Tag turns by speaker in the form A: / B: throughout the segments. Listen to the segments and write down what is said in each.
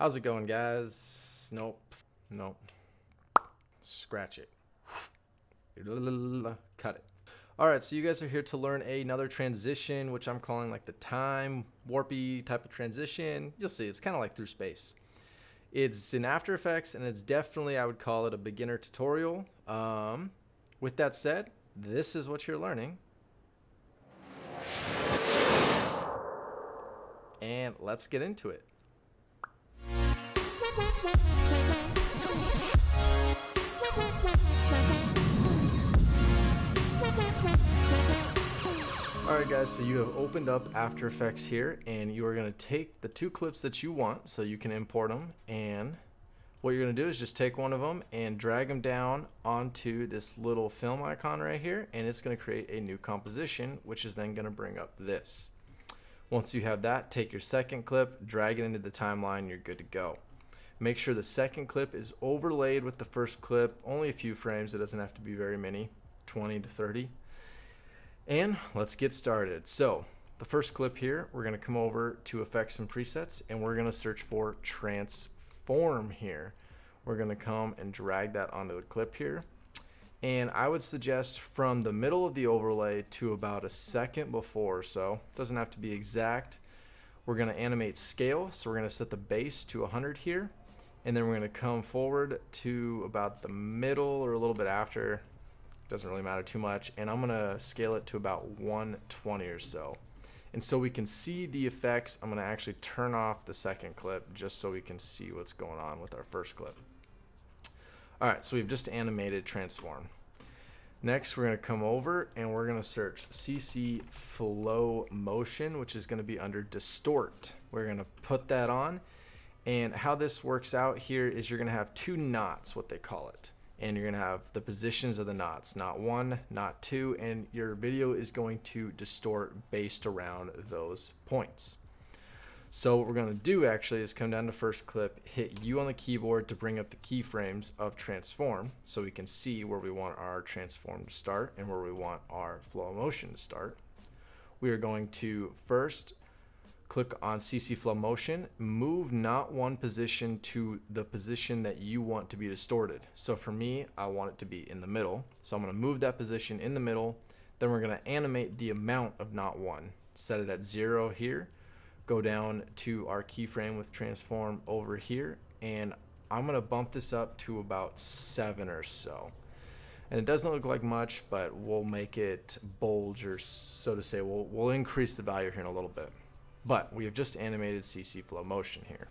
A: How's it going, guys? Nope. Nope. Scratch it. Cut it. Alright, so you guys are here to learn another transition, which I'm calling like the time warpy type of transition. You'll see, it's kind of like through space. It's in After Effects, and it's definitely, I would call it a beginner tutorial. Um, with that said, this is what you're learning. And let's get into it. Alright guys, so you have opened up After Effects here and you are going to take the two clips that you want so you can import them and what you're going to do is just take one of them and drag them down onto this little film icon right here and it's going to create a new composition which is then going to bring up this. Once you have that, take your second clip, drag it into the timeline, you're good to go. Make sure the second clip is overlaid with the first clip, only a few frames, it doesn't have to be very many, 20 to 30. And let's get started. So the first clip here, we're gonna come over to effects and presets and we're gonna search for transform here. We're gonna come and drag that onto the clip here. And I would suggest from the middle of the overlay to about a second before, so it doesn't have to be exact. We're gonna animate scale, so we're gonna set the base to 100 here and then we're going to come forward to about the middle or a little bit after. Doesn't really matter too much. And I'm gonna scale it to about 120 or so. And so we can see the effects I'm gonna actually turn off the second clip just so we can see what's going on with our first clip. Alright so we've just animated transform. Next we're gonna come over and we're gonna search CC Flo Motion which is gonna be under distort. We're gonna put that on and how this works out here is you're to have two knots, what they call it. And you're to have the positions of the knots, knot one, knot two, and your video is going to distort based around those points. So what we're to do actually is come down to first clip, hit U on the keyboard to bring up the keyframes of transform so we can see where we want our transform to start and where we want our flow motion to start. We are going to first click on CC Flo Motion, move knot one position to the position that you want to be distorted. So for me, I want it to be in the middle. So I'm gonna move that position in the middle. Then we're gonna animate the amount of knot one. Set it at zero here. Go down to our keyframe with transform over here. And I'm gonna bump this up to about seven or so. And it doesn't look like much, but we'll make it bulge or so to say, we'll, we'll increase the value here in a little bit. But we have just animated CC Flo Motion here.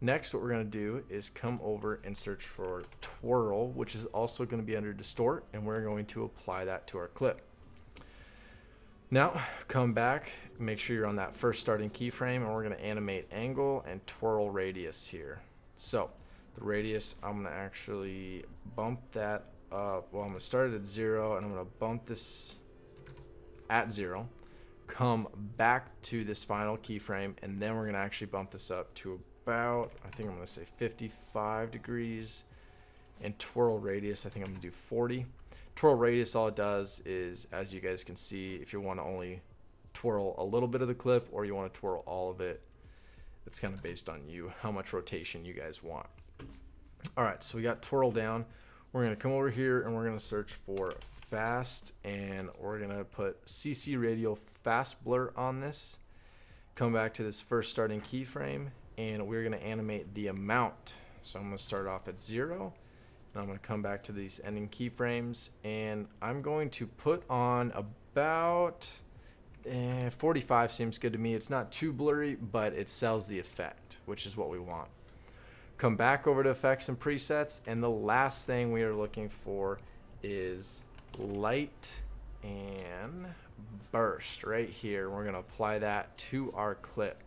A: Next, what we're going to do is come over and search for twirl, which is also going to be under distort, and we're going to apply that to our clip. Now, come back, make sure you're on that first starting keyframe, and we're going to animate angle and twirl radius here. So, the radius, I'm going to actually bump that up. Well, I'm going to start it at zero, and I'm going to bump this at zero come back to this final keyframe and then we're going to actually bump this up to about I think I'm to say 55 degrees and twirl radius. I think I'm to do 40 twirl radius all it does is as you guys can see if you want to only twirl a little bit of the clip or you want to twirl all of it it's kind of based on you how much rotation you guys want. Alright so we got twirl down. We're going to come over here and we're going to search for fast and we're to put CC radial fast blur on this. Come back to this first starting keyframe and we're to animate the amount. So I'm to start off at zero and I'm to come back to these ending keyframes and I'm going to put on about eh, 45 seems good to me. It's not too blurry, but it sells the effect, which is what we want. Come back over to effects and presets and the last thing we are looking for is light and burst right here. We're going to apply that to our clip.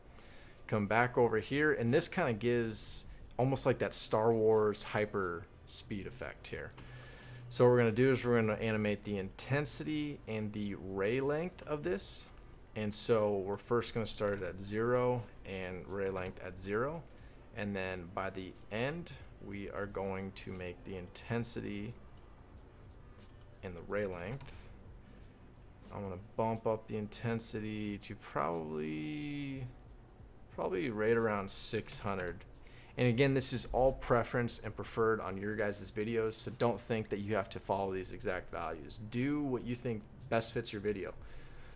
A: Come back over here, and this kind of gives almost like that Star Wars hyper speed effect here. So what we're going to do is we're going to animate the intensity and the ray length of this. And so we're first going to start at zero and ray length at zero. And then by the end, we are going to make the intensity and the ray length. I'm gonna bump up the intensity to probably probably right around 600 And again, this is all preference and preferred on your guys' videos, so don't think that you have to follow these exact values. Do what you think best fits your video.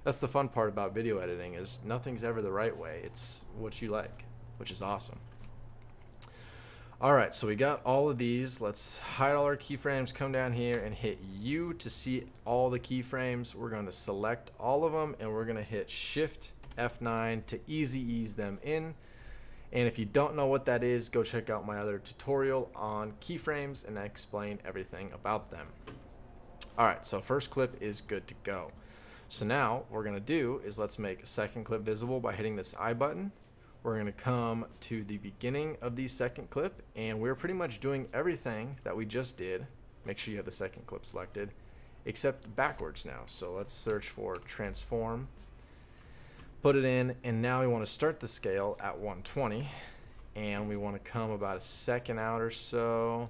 A: That's the fun part about video editing is nothing's ever the right way. It's what you like, which is awesome. All right, so we got all of these. Let's hide all our keyframes, come down here and hit U to see all the keyframes. We're going to select all of them and we're going to hit Shift F9 to easy ease them in. And if you don't know what that is, go check out my other tutorial on keyframes and I explain everything about them. All right, so first clip is good to go. So now what we're gonna do is let's make a second clip visible by hitting this I button. We're gonna come to the beginning of the second clip and we're pretty much doing everything that we just did. Make sure you have the second clip selected, except backwards now. So let's search for transform put it in, and now we want to start the scale at 120, and we want to come about a second out or so,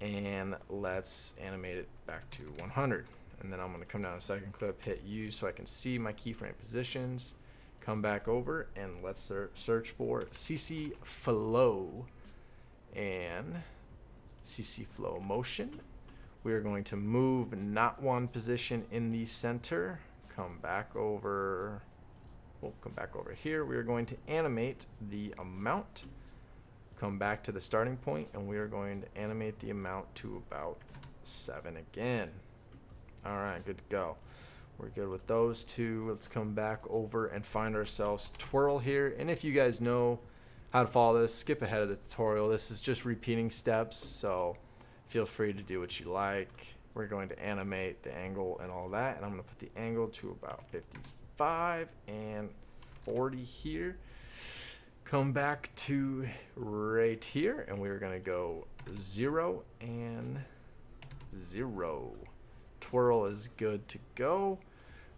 A: and let's animate it back to 100. And then I'm going to come down a second clip, hit U so I can see my keyframe positions, come back over, and let's search for CC Flow and CC Flo Motion. We are going to move knot one position in the center, come back over We'll come back over here. We are going to animate the amount. Come back to the starting point and we are going to animate the amount to about 7 again. Alright, good to go. We're good with those two. Let's come back over and find ourselves twirl here. And if you guys know how to follow this, skip ahead of the tutorial. This is just repeating steps, so feel free to do what you like. We're going to animate the angle and all that, and I'm going to put the angle to about 55 and 40 here. Come back to right here, and we're going to go 0 and 0. Twirl is good to go.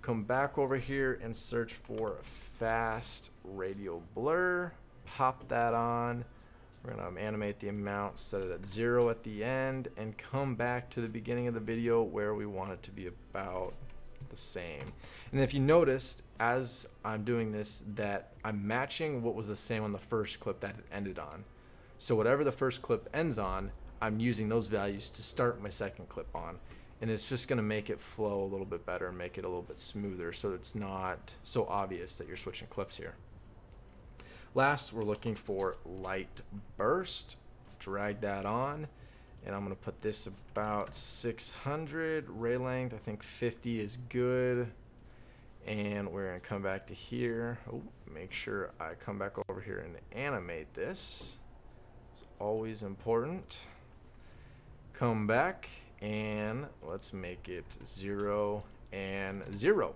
A: Come back over here and search for fast radial blur. Pop that on. We're going to um, animate the amount, set it at 0 at the end, and come back to the beginning of the video where we want it to be about the same. And if you noticed, as I'm doing this, that I'm matching what was the same on the first clip that it ended on. So whatever the first clip ends on, I'm using those values to start my second clip on. And it's just going to make it flow a little bit better and make it a little bit smoother so it's not so obvious that you're switching clips here. Last, we're looking for light burst. Drag that on and I'm gonna put this about 600 ray length I think 50 is good. And we're gonna come back to here. Oh, make sure I come back over here and animate this. It's always important. Come back and let's make it zero and zero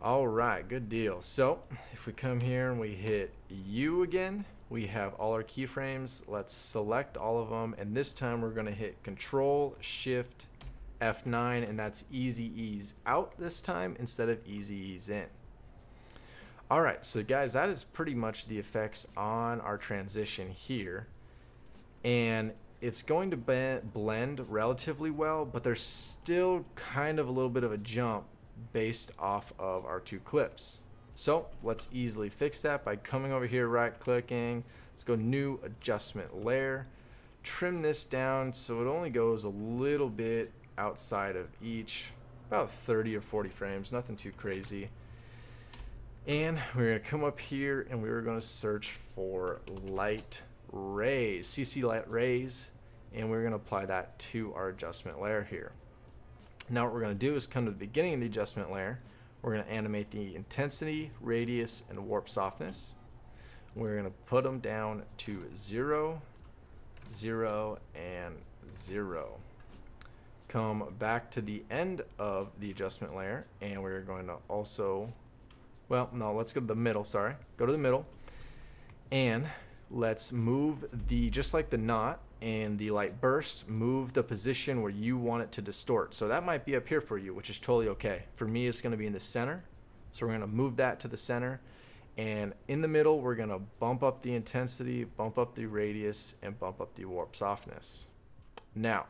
A: all right good deal so if we come here and we hit U again we have all our keyframes. Let's select all of them. And this time we're going to hit Control Shift F9 and that's easy ease out this time instead of easy ease in. All right, so guys, that is pretty much the effects on our transition here. And it's going to blend relatively well, but there's still kind of a little bit of a jump based off of our two clips. So let's easily fix that by coming over here, right clicking. Let's go new adjustment layer. Trim this down so it only goes a little bit outside of each, about 30 or 40 frames, nothing too crazy. And we're to come up here and we're going to search for light rays, CC light rays, and we're going to apply that to our adjustment layer here. Now what we're going to do is come to the beginning of the adjustment layer we're going to animate the intensity, radius, and warp softness. We're going to put them down to 0, 0, and 0. Come back to the end of the adjustment layer, and we're going to also, well, no, let's go to the middle, sorry. Go to the middle, and let's move the, just like the knot, and the light burst, move the position where you want it to distort. So that might be up here for you, which is totally okay. For me, it's gonna be in the center. So we're gonna move that to the center. And in the middle, we're gonna bump up the intensity, bump up the radius, and bump up the warp softness. Now,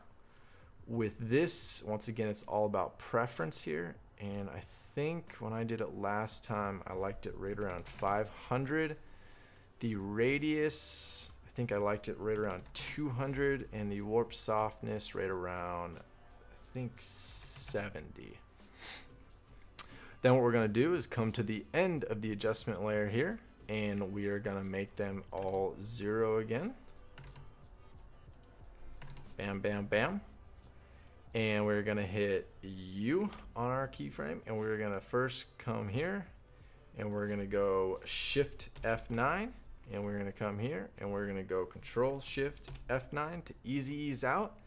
A: with this, once again, it's all about preference here. And I think when I did it last time, I liked it right around 500. The radius, think I liked it right around 200 and the warp softness right around, I think 70. Then what we're to do is come to the end of the adjustment layer here and we are to make them all zero again. Bam, bam, bam. And we're to hit U on our keyframe and we're to first come here and we're to go Shift F9 and we're going to come here and we're going to go Control Shift F9 to easy ease out.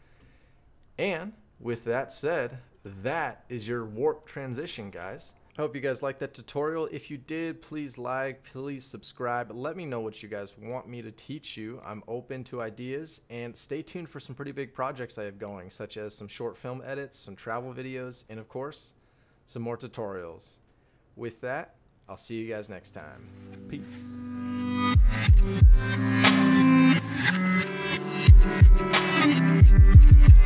A: And with that said, that is your warp transition, guys. I hope you guys liked that tutorial. If you did, please like, please subscribe. Let me know what you guys want me to teach you. I'm open to ideas and stay tuned for some pretty big projects I have going, such as some short film edits, some travel videos, and of course, some more tutorials. With that, I'll see you guys next time. Peace. Thank you.